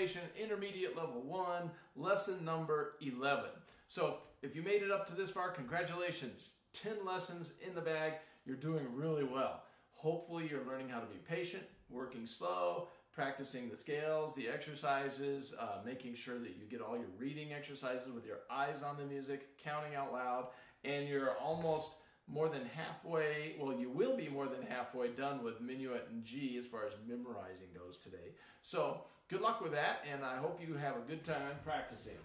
Foundation Intermediate Level 1, lesson number 11. So if you made it up to this far, congratulations. 10 lessons in the bag. You're doing really well. Hopefully you're learning how to be patient, working slow, practicing the scales, the exercises, uh, making sure that you get all your reading exercises with your eyes on the music, counting out loud, and you're almost more than halfway, well, you will be more than halfway done with minuet in G as far as memorizing goes today. So good luck with that, and I hope you have a good time practicing.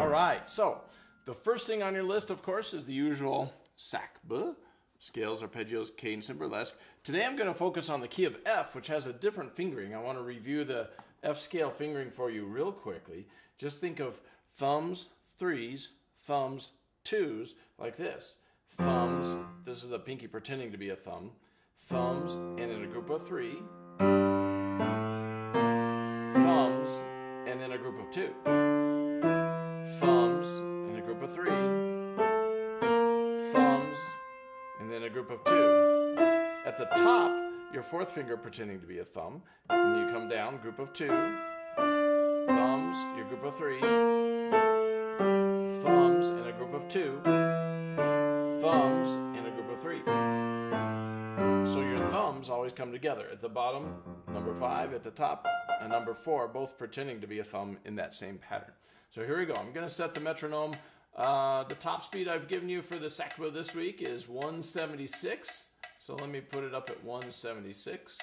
All right, so the first thing on your list, of course, is the usual sacbe, scales, arpeggios, cadence, and burlesque. Today I'm going to focus on the key of F, which has a different fingering. I want to review the F scale fingering for you real quickly. Just think of thumbs, threes, thumbs, twos, like this. Thumbs, this is a pinky pretending to be a thumb. Thumbs, and then a group of three. Thumbs, and then a group of two. Thumbs, and a group of three. Thumbs, and then a group of two. At the top, your fourth finger pretending to be a thumb. And you come down, group of two. Thumbs, your group of three thumbs in a group of two, thumbs in a group of three. So your thumbs always come together. At the bottom, number five, at the top, and number four, both pretending to be a thumb in that same pattern. So here we go. I'm going to set the metronome. Uh, the top speed I've given you for the sacbo this week is 176. So let me put it up at 176.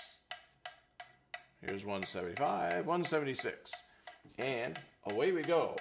Here's 175, 176. And away we go.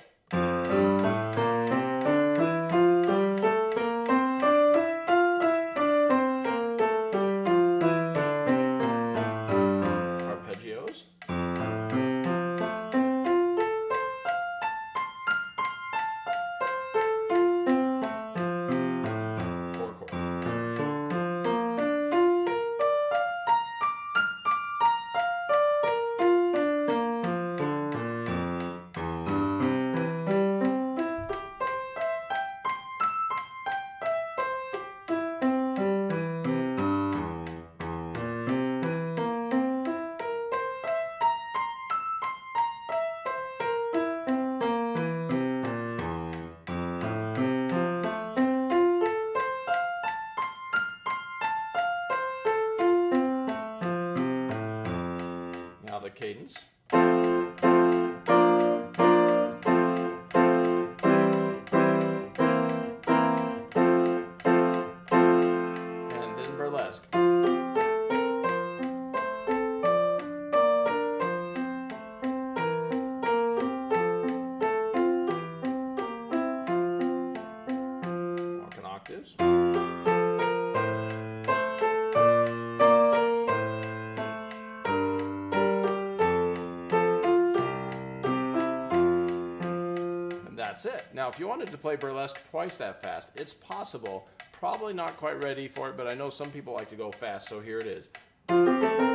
That's it. Now, if you wanted to play burlesque twice that fast, it's possible. Probably not quite ready for it, but I know some people like to go fast, so here it is.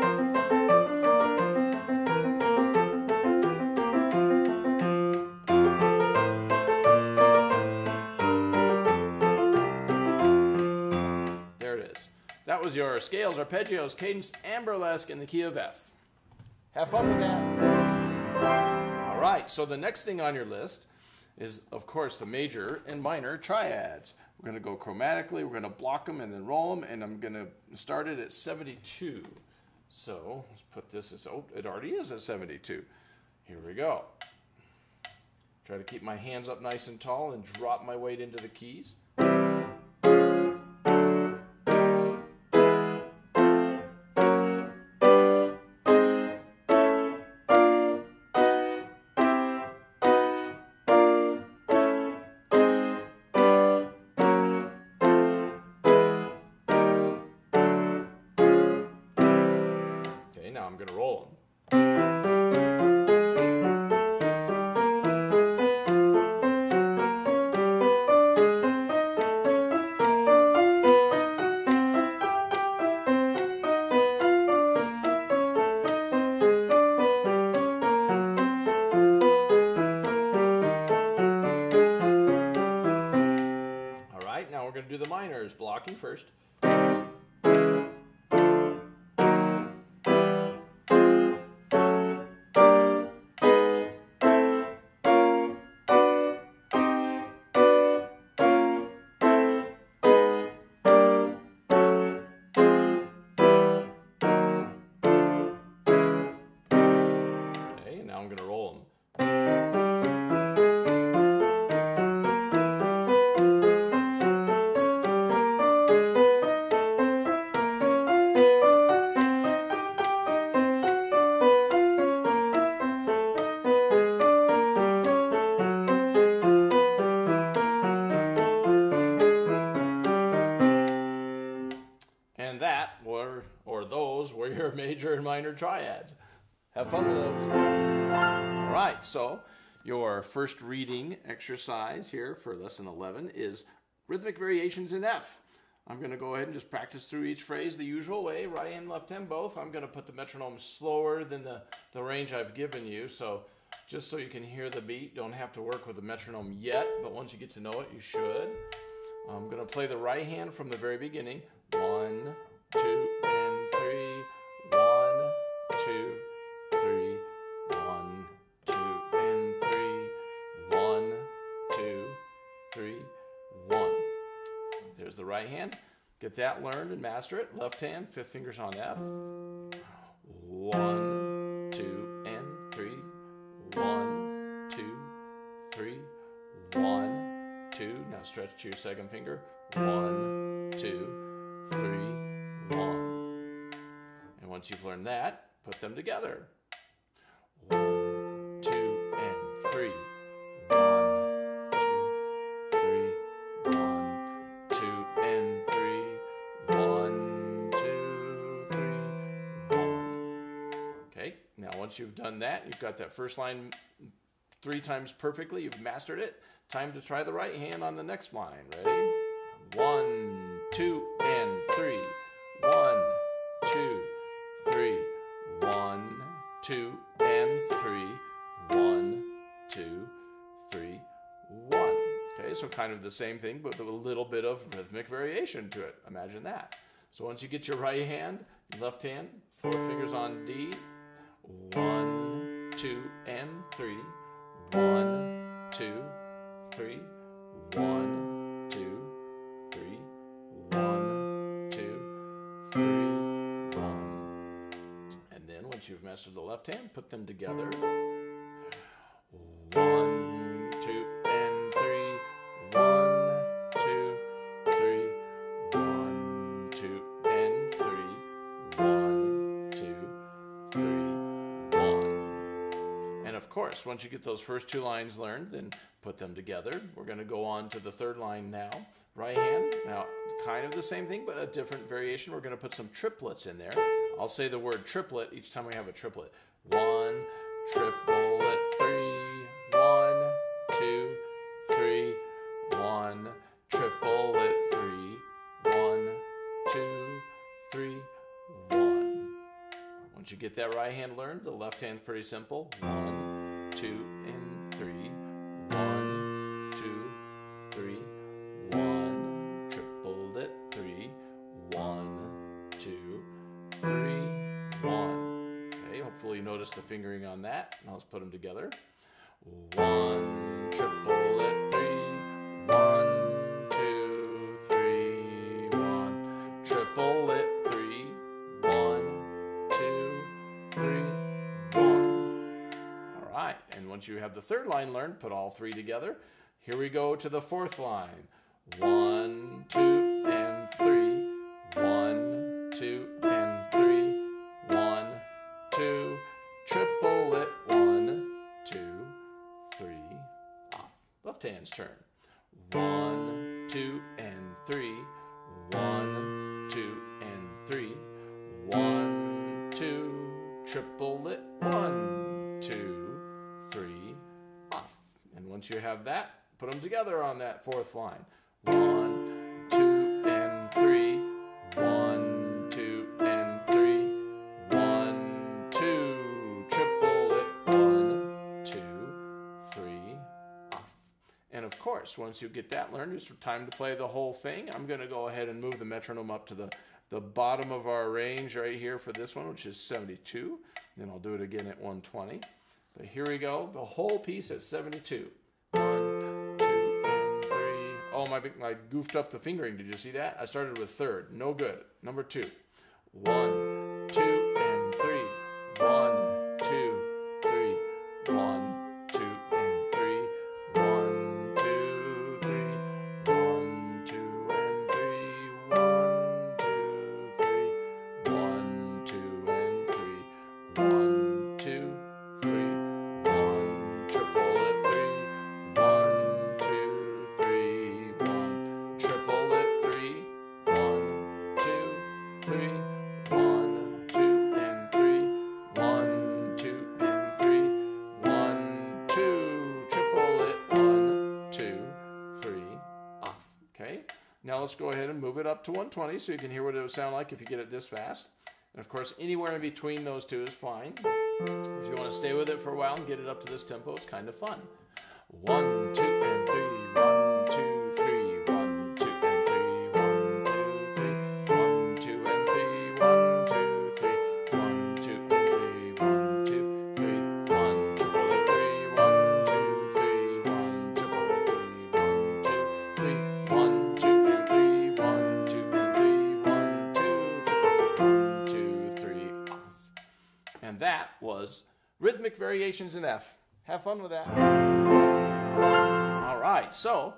That was your scales, arpeggios, cadence, and burlesque in the key of F. Have fun with that. All right, so the next thing on your list is, of course, the major and minor triads. We're going to go chromatically, we're going to block them and then roll them, and I'm going to start it at 72. So let's put this as, oh, it already is at 72. Here we go. Try to keep my hands up nice and tall and drop my weight into the keys. Now I'm going to roll them. All right, now we're going to do the minors, blocking first. I'm to roll them. And that were, or those were your major and minor triads. Have fun with those. All right, so your first reading exercise here for lesson 11 is rhythmic variations in F. I'm going to go ahead and just practice through each phrase the usual way, right hand, left hand, both. I'm going to put the metronome slower than the, the range I've given you. So just so you can hear the beat, don't have to work with the metronome yet, but once you get to know it, you should. I'm going to play the right hand from the very beginning. One, two, Get that learned and master it. Left hand, fifth fingers on F. One, two, and three. One, two, three. One, two. Now stretch to your second finger. One, two, three, one. And once you've learned that, put them together. Once you've done that, you've got that first line three times perfectly, you've mastered it. Time to try the right hand on the next line. Ready? One, two, and three. One, two, three. One, two, and three. One, two, three, one. Okay, so kind of the same thing, but with a little bit of rhythmic variation to it. Imagine that. So once you get your right hand, left hand, four fingers on D. One, two, and three. One, two, three. One, two, three. One, two, three, one. And then once you've mastered the left hand, put them together. Once you get those first two lines learned, then put them together. We're going to go on to the third line now. Right hand. Now, kind of the same thing, but a different variation. We're going to put some triplets in there. I'll say the word triplet each time we have a triplet. One, triplet, three, one, two, three, one, triplet, three, one, two, three, one. Once you get that right hand learned, the left hand's pretty simple. One, fingering on that. Now let's put them together. One, triplet, three. One, two, three, one. Triple it, three. One, two, three, one. All right, and once you have the third line learned, put all three together. Here we go to the fourth line. One, two, and three. One, two, triplet. One, two, three, off. Left hand's turn. One, two, and three. One, two, and three. One, two, triplet. One, two, three, off. And once you have that, put them together on that fourth line. One, course, once you get that learned, it's time to play the whole thing. I'm going to go ahead and move the metronome up to the, the bottom of our range right here for this one, which is 72. Then I'll do it again at 120. But here we go, the whole piece at 72. One, two, and three. Oh, my, I goofed up the fingering. Did you see that? I started with third. No good. Number two. One, let's go ahead and move it up to 120 so you can hear what it would sound like if you get it this fast. And of course, anywhere in between those two is fine. If you want to stay with it for a while and get it up to this tempo, it's kind of fun. One, two, variations in F. Have fun with that. All right, so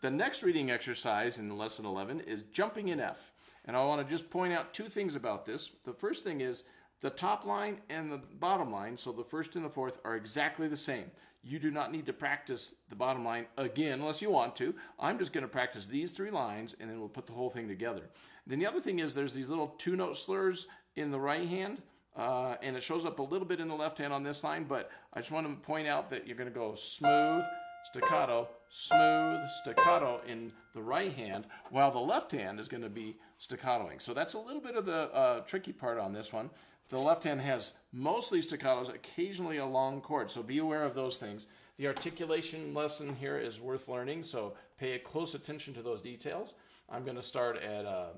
the next reading exercise in lesson 11 is jumping in F. And I want to just point out two things about this. The first thing is the top line and the bottom line, so the first and the fourth, are exactly the same. You do not need to practice the bottom line again unless you want to. I'm just going to practice these three lines and then we'll put the whole thing together. Then the other thing is there's these little two note slurs in the right hand. Uh, and it shows up a little bit in the left hand on this line, but I just want to point out that you're going to go smooth, staccato, smooth, staccato in the right hand, while the left hand is going to be staccatoing. So that's a little bit of the uh, tricky part on this one. The left hand has mostly staccatos, occasionally a long chord, so be aware of those things. The articulation lesson here is worth learning, so pay close attention to those details. I'm going to start at uh,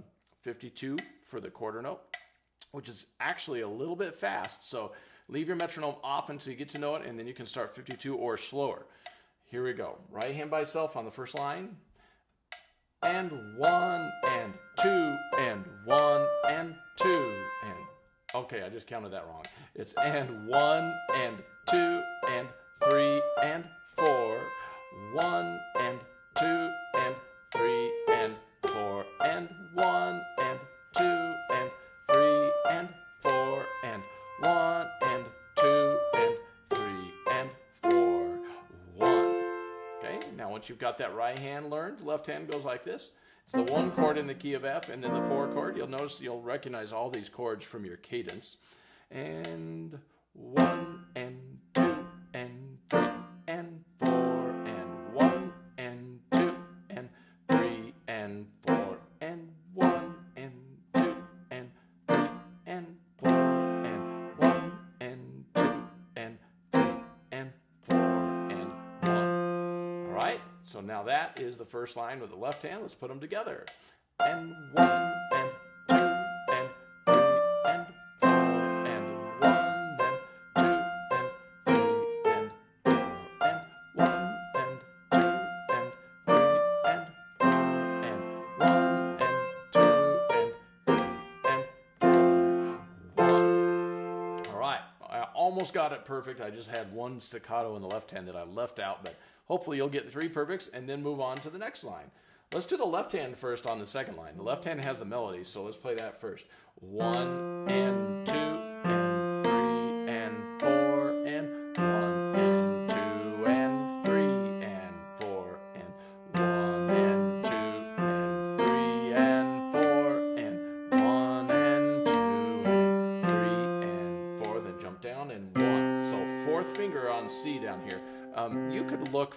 52 for the quarter note which is actually a little bit fast. So leave your metronome off until you get to know it, and then you can start 52 or slower. Here we go. Right hand by itself on the first line. And one, and two, and one, and two, and. Okay, I just counted that wrong. It's and one, and two, and three, and four. One, and two, and three, and four, and one, once you've got that right hand learned left hand goes like this. It's the one chord in the key of F and then the four chord. You'll notice you'll recognize all these chords from your cadence. And one now that is the first line with the left hand. Let's put them together. And one and two and three and four and one and two and three and four and one and two and three and four and one and two and three and four. One. All right, I almost got it perfect. I just had one staccato in the left hand that I left out, but hopefully you'll get three perfects and then move on to the next line. Let's do the left hand first on the second line. The left hand has the melody, so let's play that first. One and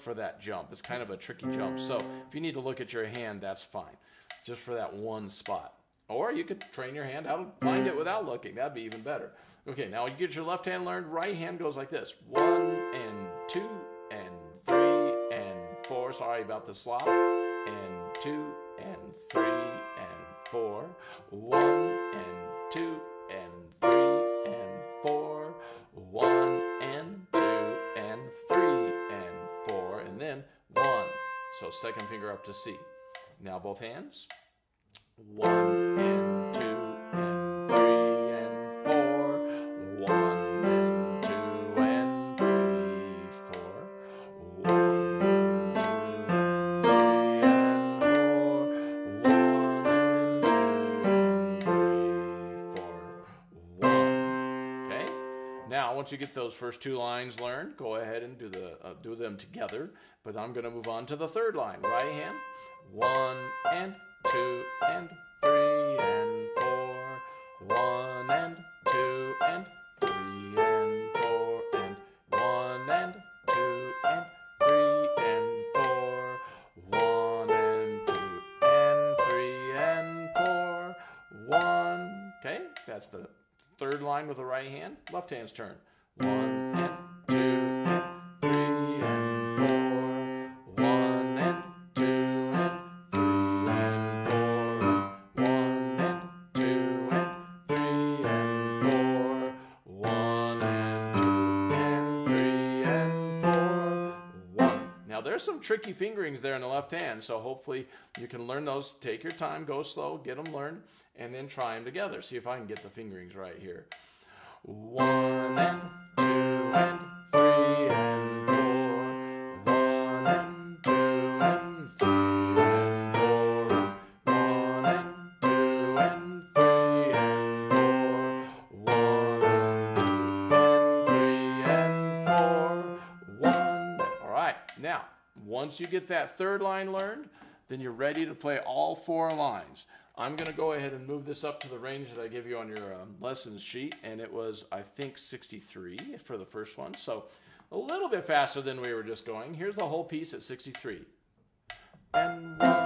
for that jump. It's kind of a tricky jump. So if you need to look at your hand, that's fine. Just for that one spot. Or you could train your hand how to find it without looking. That'd be even better. Okay, now you get your left hand learned. Right hand goes like this. One and two and three and four. Sorry about the slop. And two and three and four. One second finger up to C. Now both hands. One and once you get those first two lines learned, go ahead and do, the, uh, do them together. But I'm going to move on to the third line. Right hand, one and two and three and four, one and two and three and four and one and two and three and four, one and two and three and four, one. Okay, that's the third line with the right hand, left hand's turn. One and two and three and four. One and two and three and four. One and two and three and four. One and four. Now there's some tricky fingerings there in the left hand, so hopefully you can learn those. Take your time, go slow, get them learned, and then try them together. See if I can get the fingerings right here. One and once you get that third line learned, then you're ready to play all four lines. I'm going to go ahead and move this up to the range that I give you on your um, lessons sheet, and it was, I think, 63 for the first one. So a little bit faster than we were just going. Here's the whole piece at 63. And one,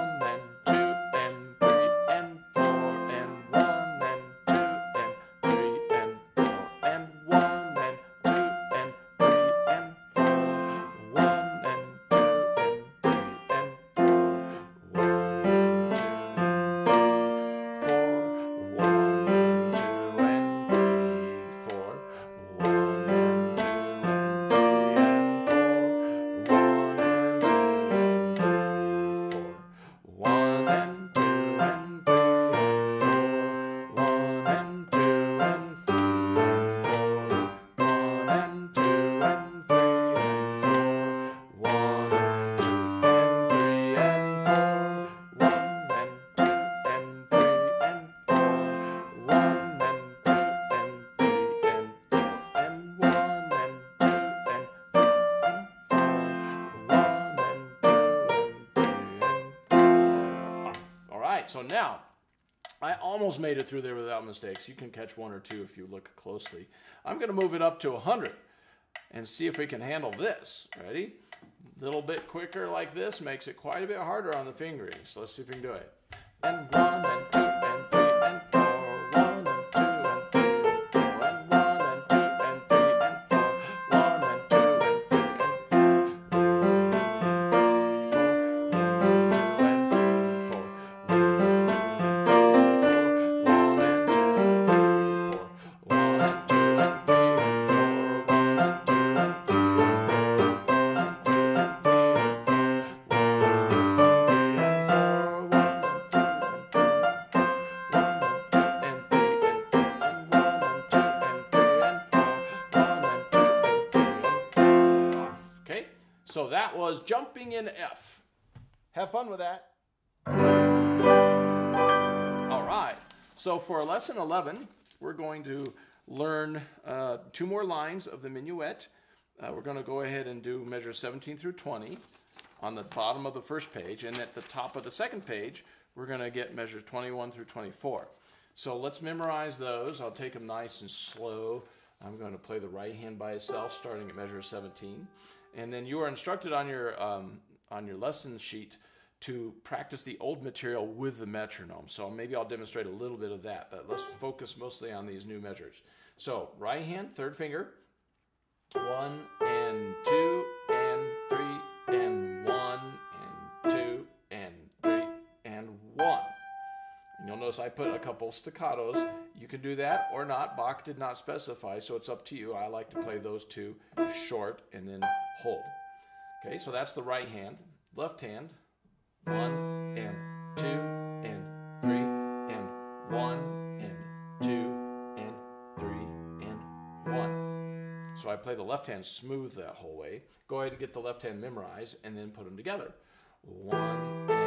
almost made it through there without mistakes. You can catch one or two if you look closely. I'm going to move it up to 100 and see if we can handle this. Ready? A little bit quicker like this makes it quite a bit harder on the fingering. So let's see if we can do it. And one and two was jumping in F. Have fun with that. All right, so for lesson 11, we're going to learn uh, two more lines of the minuet. Uh, we're going to go ahead and do measure 17 through 20 on the bottom of the first page, and at the top of the second page, we're going to get measures 21 through 24. So let's memorize those. I'll take them nice and slow. I'm going to play the right hand by itself, starting at measure 17, and then you are instructed on your um, on your lesson sheet to practice the old material with the metronome. So maybe I'll demonstrate a little bit of that, but let's focus mostly on these new measures. So right hand, third finger, one and two I put a couple staccatos. You can do that or not. Bach did not specify, so it's up to you. I like to play those two short and then hold. Okay, so that's the right hand. Left hand, one and two and three and one and two and three and one. So I play the left hand smooth that whole way. Go ahead and get the left hand memorized and then put them together. One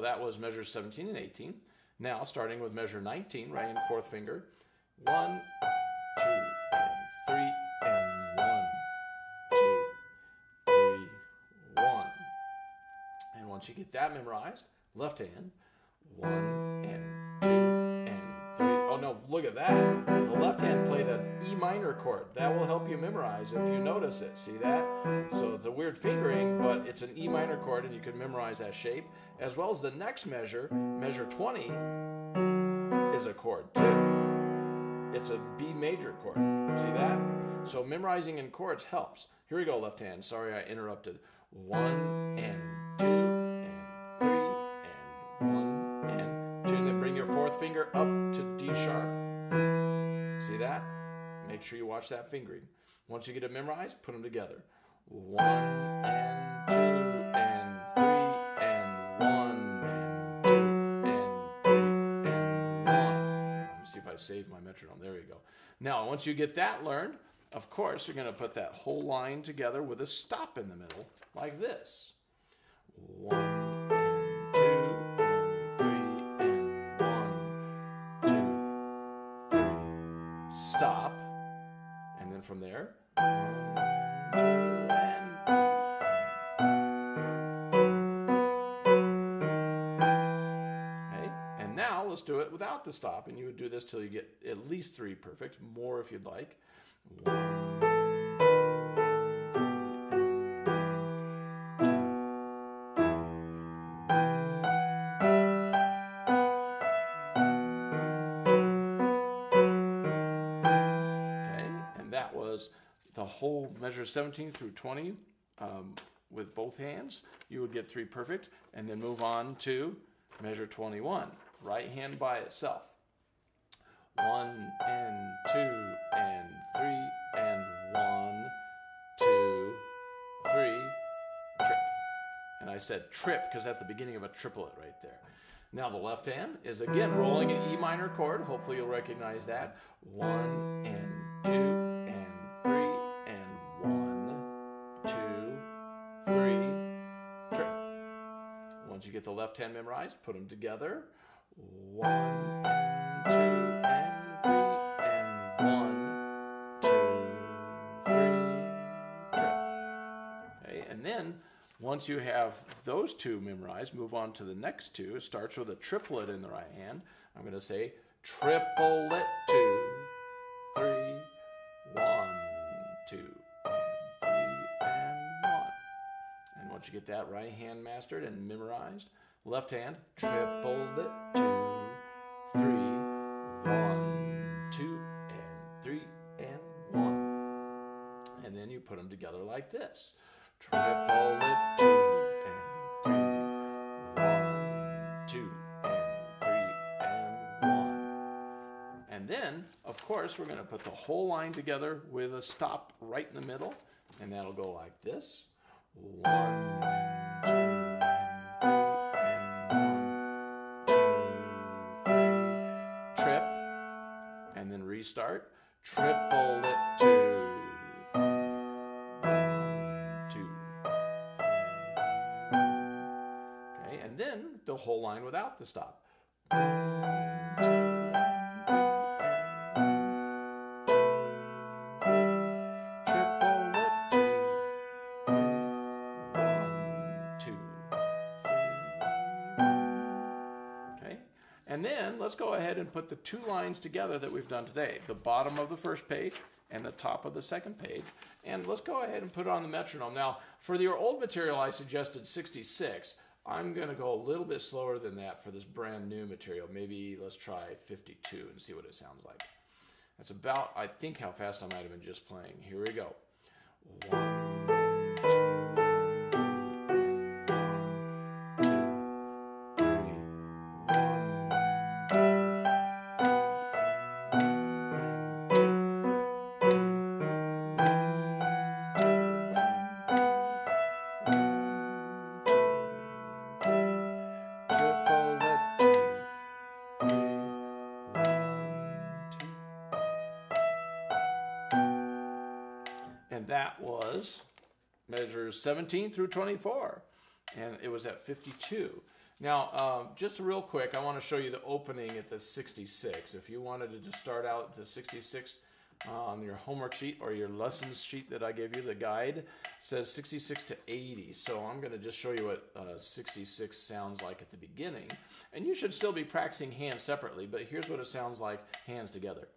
so that was measure 17 and 18. Now, starting with measure 19, right hand fourth finger. One, two, and three, and one, two, three, one. And once you get that memorized, left hand, one and two and three. Oh no, look at that. The left hand chord. That will help you memorize if you notice it. See that? So it's a weird fingering, but it's an E minor chord and you can memorize that shape. As well as the next measure, measure 20, is a chord too. It's a B major chord. See that? So memorizing in chords helps. Here we go, left hand. Sorry I interrupted. One and two and three and one and two. And then bring your fourth finger up to D sharp. Make sure you watch that fingering. Once you get it memorized, put them together. One and two and three and one and two and three and one. Let me see if I save my metronome. There you go. Now, once you get that learned, of course, you're going to put that whole line together with a stop in the middle, like this. One from there. Um, okay, and now let's do it without the stop. And you would do this till you get at least three perfect, more if you'd like. One, measure 17 through 20 um, with both hands. You would get three perfect, and then move on to measure 21, right hand by itself. One and two and three and one, two, three, trip. And I said trip because that's the beginning of a triplet right there. Now the left hand is again rolling an E minor chord. Hopefully you'll recognize that. One and get the left hand memorized, put them together. One and two and three and one, two, three, trip. Okay, and then once you have those two memorized, move on to the next two. It starts with a triplet in the right hand. I'm going to say triplet two, three, one, two, once you get that right hand mastered and memorized, left hand, triplet two, three, one, two, and three, and one. And then you put them together like this. Triplet two and three, one, two, and three, and one. And then, of course, we're going to put the whole line together with a stop right in the middle, and that'll go like this. One and then restart. Three, one, two, three. Okay, and then the whole line without the stop. Let's go ahead and put the two lines together that we've done today the bottom of the first page and the top of the second page. And let's go ahead and put it on the metronome. Now, for your old material, I suggested 66. I'm going to go a little bit slower than that for this brand new material. Maybe let's try 52 and see what it sounds like. That's about, I think, how fast I might have been just playing. Here we go. One, measures 17 through 24. And it was at 52. Now, um, just real quick, I want to show you the opening at the 66. If you wanted to just start out the 66 uh, on your homework sheet or your lessons sheet that I gave you, the guide says 66 to 80. So I'm going to just show you what uh, 66 sounds like at the beginning. And you should still be practicing hands separately, but here's what it sounds like hands together.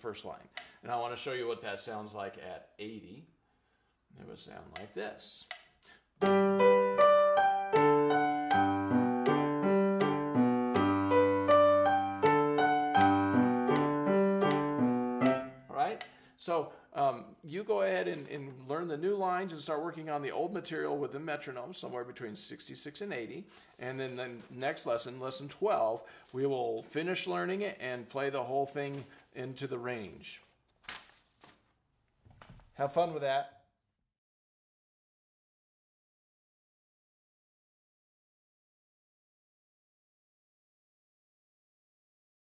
First line. And I want to show you what that sounds like at 80. It would sound like this. All right? So um, you go ahead and, and, learn the new lines and start working on the old material with the metronome, somewhere between 66 and 80. And then the next lesson, lesson 12, we will finish learning it and play the whole thing into the range. Have fun with that.